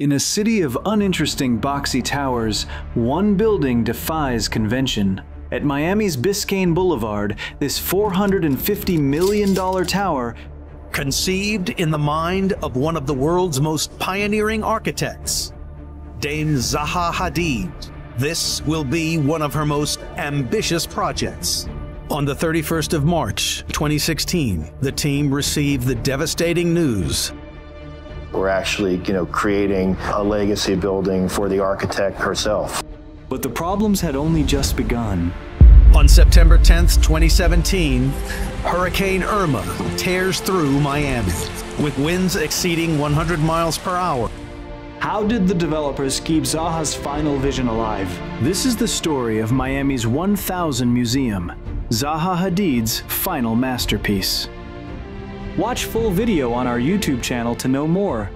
In a city of uninteresting boxy towers, one building defies convention. At Miami's Biscayne Boulevard, this $450 million tower Conceived in the mind of one of the world's most pioneering architects, Dame Zaha Hadid, this will be one of her most ambitious projects. On the 31st of March, 2016, the team received the devastating news We're actually, you know, creating a legacy building for the architect herself. But the problems had only just begun. On September 10th, 2017, Hurricane Irma tears through Miami with winds exceeding 100 miles per hour. How did the developers keep Zaha's final vision alive? This is the story of Miami's 1000 Museum, Zaha Hadid's final masterpiece. Watch full video on our YouTube channel to know more.